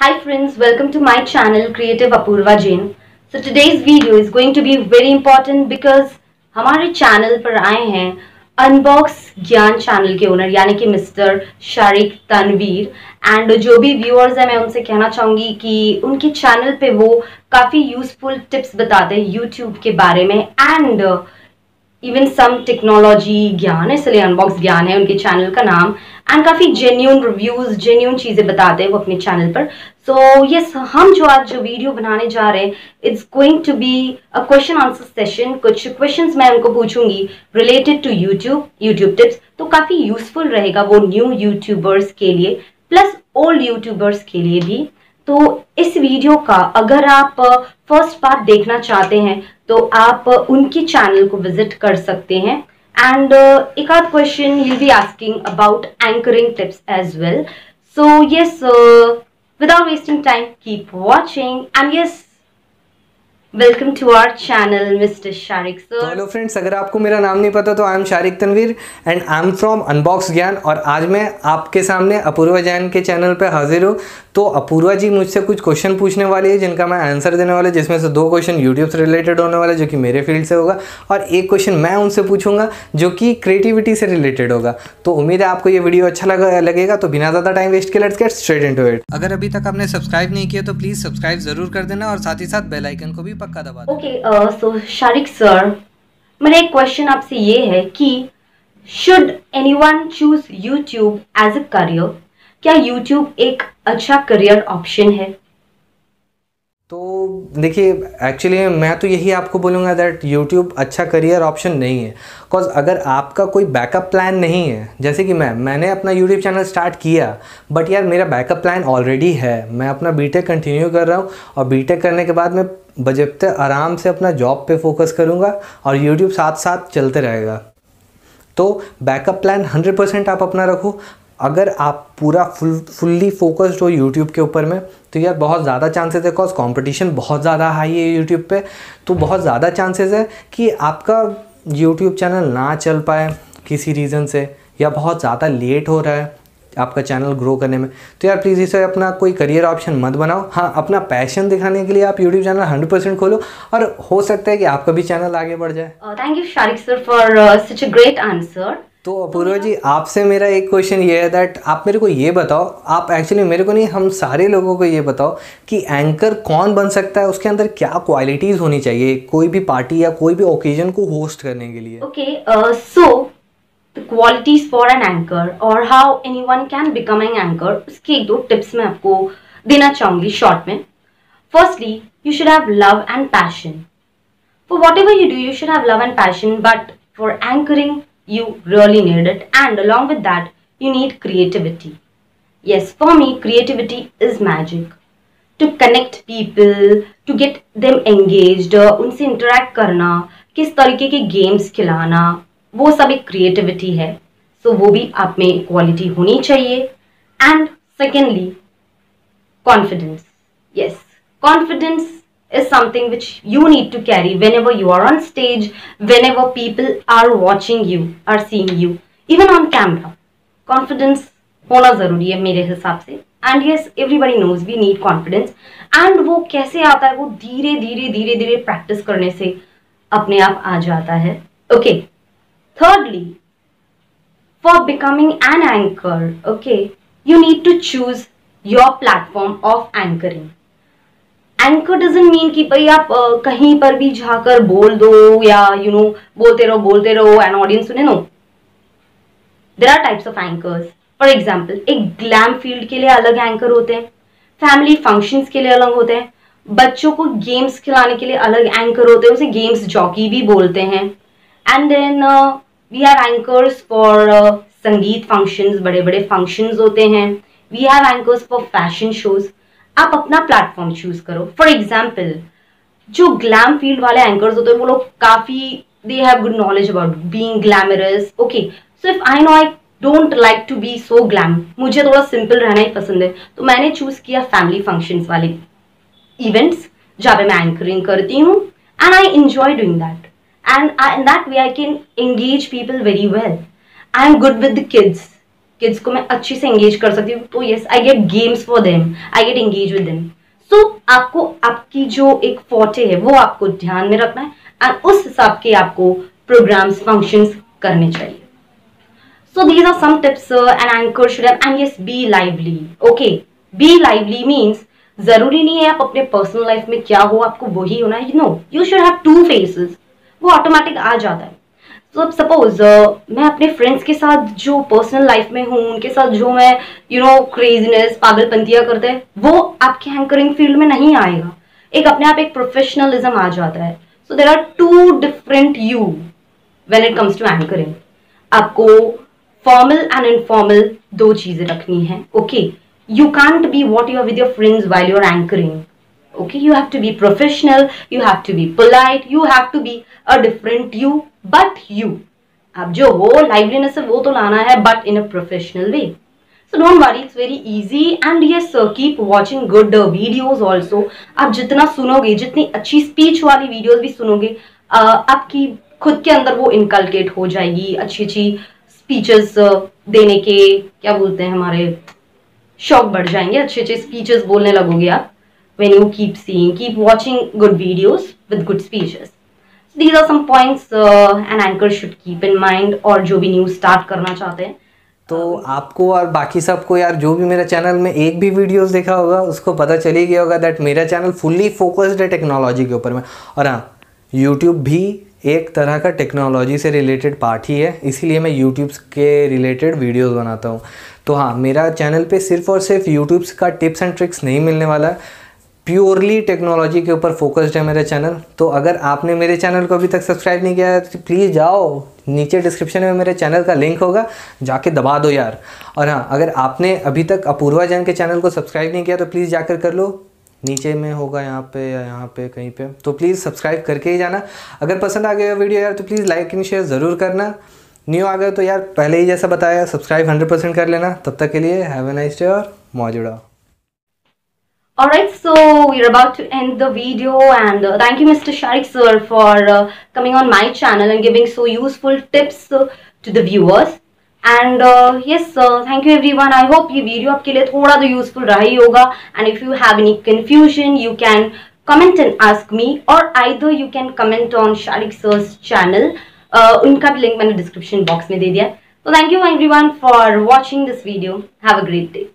Hi friends, welcome to my channel Creative Apurva Jain. So today's video is going to be very important because हमारे channel पर आए हैं unbox ज्ञान channel के owner यानी कि मिस्टर शारिक तनवीर एंड जो भी व्यूअर्स हैं मैं उनसे कहना चाहूँगी कि उनके चैनल पे वो काफ़ी यूजफुल टिप्स बताते हैं यूट्यूब के बारे में एंड इवन सम टेक्नोलॉजी ज्ञान है इसलिए अनबॉक्स ज्ञान है उनके चैनल का नाम। एंड काफ़ी जेन्यून रिव्यूज़ जेन्यून चीज़ें बताते हैं वो अपने चैनल पर। सो so, यस yes, हम जो आज जो वीडियो बनाने जा रहे हैं it's going to be a question answer session कुछ क्वेश्चंस मैं उनको पूछूँगी related to YouTube YouTube tips तो काफ़ी यूजफुल रहेगा वो न्यू यूट्यूबर्स के लिए प्लस ओल्ड यूट्यूबर्स के लिए भी। तो इस वीडियो का अगर आप फ़र्स्ट पार्ट देखना चाहते हैं तो आप उनके चैनल को विज़िट कर सकते हैं। एंड एक आध question you be asking about anchoring tips as well so yes without wasting time keep watching and yes welcome to our channel mister Shariq sir hello friends अगर आपको मेरा नाम नहीं पता तो I am Shariq Tanveer and I am from Unbox Gyaan और आज मैं आपके सामने अपूर्वा जैन के चैनल पे हाजिर हूँ। तो अपूर्वा जी मुझसे कुछ क्वेश्चन पूछने वाली है जिनका मैं आंसर देने वाला जिसमें से दो क्वेश्चन यूट्यूब से रिलेटेड होने वाले जो कि मेरे फ़ील्ड से होगा और एक क्वेश्चन मैं उनसे पूछूँगा जो कि क्रिएटिविटी से रिलेटेड होगा। तो उम्मीद है आपको ये वीडियो अच्छा लगा लगेगा तो बिना ज़्यादा टाइम वेस्ट के let's get straight into it अगर अभी तक आपने सब्सक्राइब नहीं किया तो प्लीज़ सब्सक्राइब ज़रूर कर देना और साथ ही साथ बेलाइकन को भी पक्का दबा ओके सो शारिक सर मेरा एक क्वेश्चन आपसे ये है कि should anyone choose YouTube as a career क्या यूट्यूब एक अच्छा करियर ऑप्शन है? तो देखिए एक्चुअली मैं तो यही आपको बोलूँगा दैट यूट्यूब अच्छा करियर ऑप्शन नहीं है। बिकॉज़ अगर आपका कोई बैकअप प्लान नहीं है, जैसे कि मैं, मैंने अपना यूट्यूब चैनल स्टार्ट किया बट यार मेरा बैकअप प्लान ऑलरेडी है। मैं अपना बीटेक कंटिन्यू कर रहा हूँ और बीटेक करने के बाद मैं बजबते आराम से अपना जॉब पे फोकस करूँगा और यूट्यूब साथ साथ चलते रहेगा। तो बैकअप प्लान 100 परसेंट आप अपना रखो। अगर आप पूरा फुल फुल्ली फोकस्ड हो यूट्यूब के ऊपर में तो यार बहुत ज़्यादा चांसेस है बिकॉज़ कंपटीशन बहुत ज़्यादा हाई है यूट्यूब पे तो बहुत ज़्यादा चांसेस है कि आपका यूट्यूब चैनल ना चल पाए किसी रीज़न से, या बहुत ज़्यादा लेट हो रहा है आपका चैनल ग्रो करने में। तो यार प्लीज़ इसे अपना कोई करियर ऑप्शन मत बनाओ। हाँ अपना पैशन दिखाने के लिए आप यूट्यूब चैनल हंड्रेड परसेंट खोलो, और हो सकता है कि आपका भी चैनल आगे बढ़ जाए। Thank you Shariq sir for such a great answer तो अपूर्व जी, आपसे मेरा एक क्वेश्चन ये है दैट आप मेरे को ये बताओ, आप एक्चुअली मेरे को नहीं, हम सारे लोगों को ये बताओ कि एंकर कौन बन सकता है, उसके अंदर क्या क्वालिटीज़ होनी चाहिए, कोई भी पार्टी या कोई भी ओकेजन को होस्ट करने के लिए? Okay so qualities for an anchor और how anyone can become an anchor उसकी एक दो टिप्स मैं आपको देना चाहूँगी शॉर्ट में. Firstly you should have love and passion for whatever you do you should have love and passion but for anchoring you really need it and along with that you need creativity yes for me creativity is magic to connect people to get them engaged उनसे interact किस तरीके के games खिलाना वो सब एक creativity है सो so, वो भी आप में क्वालिटी होनी चाहिए and secondly confidence yes confidence is something which you need to carry whenever you are on stage, whenever people are watching you, are seeing you, even on camera. Confidence होना ज़रूरी है मेरे हिसाब से and yes everybody knows we need confidence and वो कैसे आता है वो धीरे धीरे धीरे धीरे प्रैक्टिस करने से अपने आप आ जाता है okay thirdly for becoming an anchor okay you need to choose your platform of anchoring Anchor doesn't mean कि भाई आप कहीं पर भी जाकर बोल दो या यू you नो know, बोलते रहो बोलते रहो एंड ऑडियंस सुने no there are types of anchors for example एक ग्लैम फ़ील्ड के लिए अलग एंकर होते हैं. फैमिली फ़ंक्शंस के लिए अलग होते हैं. बच्चों को गेम्स खिलाने के लिए अलग एंकर होते हैं. उसे गेम्स जॉकी भी बोलते हैं. And then we have anchors for sangeet functions बड़े बड़े फ़ंक्शंस होते हैं. We have anchors for fashion shows आप अपना प्लेटफॉर्म चूज़ करो. फॉर एग्ज़ाम्पल जो ग्लैम फ़ील्ड वाले एंकर्स होते हैं, वो लोग काफ़ी they have good knowledge about being glamorous okay so if I know I don't like to be so glam मुझे थोड़ा सिंपल रहना ही पसंद है तो मैंने चूज़ किया फैमिली फ़ंक्शंस वाले इवेंट्स जहाँ पे मैं एंकरिंग करती हूँ and I enjoy doing that and in that way I can engage people very well I am good with the kids kids को मैं अच्छे से एंगेज कर सकती हूँ। तो yes I get games for them I get engage with them so आपको, आपकी जो एक फोटे है, वो आपको ध्यान में रखना है एंड उस हिसाब के आपको प्रोग्राम्स फ़ंक्शंस करने चाहिए। So these are some tips an anchor should and yes be lively okay be lively means ज़रूरी नहीं है आप अपने पर्सनल लाइफ में क्या हो, आपको वही होना है। No you should have two faces वो ऑटोमेटिक आ जाता है। तो अब सपोज़ uh, मैं अपने फ्रेंड्स के साथ जो पर्सनल लाइफ में हूँ उनके साथ जो मैं यू नो क्रेजीनेस पागलपंतियाँ करते हैं वो आपके एंकरिंग फ़ील्ड में नहीं आएगा। एक अपने आप एक प्रोफेशनलिज्म आ जाता है। So there are two different you when it comes to anchoring आपको फॉर्मल एंड इनफॉर्मल दो चीज़ें रखनी है okay you can't be what you with your friends while you're anchoring okay? You have to be professional you have to be polite you have to be a different you but you अब जो हो liveliness है वो तो लाना है but in a professional way so don't worry it's very easy and yes keep watching good videos also आप जितना सुनोगे जितनी अच्छी स्पीच वाली वीडियोज़ भी सुनोगे uh, आपकी खुद के अंदर वो इनकलकेट हो जाएगी अच्छी अच्छी स्पीचेस देने के क्या बोलते हैं हमारे शौक बढ़ जाएँगे अच्छे अच्छे स्पीचेस बोलने लगोगे आप. When you keep seeing, keep watching good videos with good speeches. Are some points uh, an anchor should keep in mind और जो भी न्यूज़ स्टार्ट करना चाहते हैं। तो आपको और बाकी सबको यार जो भी मेरा चैनल में एक भी वीडियोस देखा होगा उसको पता चल गया होगा दैट मेरा चैनल फुल्ली फोकस्ड है टेक्नोलॉजी के ऊपर में। और हाँ यूट्यूब भी एक तरह का टेक्नोलॉजी से रिलेटेड पार्ट ही है इसीलिए मैं यूट्यूब के रिलेटेड वीडियोस बनाता हूँ। तो हाँ मेरा चैनल पे सिर्फ़ और सिर्फ़ यूट्यूब्स का टिप्स एंड ट्रिक्स नहीं मिलने वाला। है प्योरली टेक्नोलॉजी के ऊपर फोकस्ड है मेरा चैनल तो अगर आपने मेरे चैनल को अभी तक सब्सक्राइब नहीं किया है तो प्लीज़ जाओ। नीचे डिस्क्रिप्शन में मेरे चैनल का लिंक होगा। जाके दबा दो यार। और हाँ अगर आपने अभी तक अपूर्वा जैन के चैनल को सब्सक्राइब नहीं किया तो प्लीज़ जाकर कर लो। नीचे में होगा यहाँ पे या यहाँ पे कहीं पे। तो प्लीज़ सब्सक्राइब करके ही जाना। अगर पसंद आ गया वीडियो यार तो प्लीज़ लाइक एंड शेयर ज़रूर करना। न्यू आ गया तो यार, पहले ही जैसा बताया सब्सक्राइब हंड्रेड परसेंट कर लेना। तब तक के लिए हैव ए नाइस डे और मौजूदा Alright, so we're about to end the video and uh, thank you Mr. Sharik sir for uh, coming on my channel and giving so useful tips uh, to the viewers. And uh, yes, uh, thank you everyone. I hope ये video आपके लिए थोड़ा तो useful रहा ही होगा. And if you have any confusion, you can comment and ask me or either you can comment on Sharik sir's channel. Uh, उनका भी link मैंने description box में दे दिया. So thank you everyone for watching this video. Have a great day.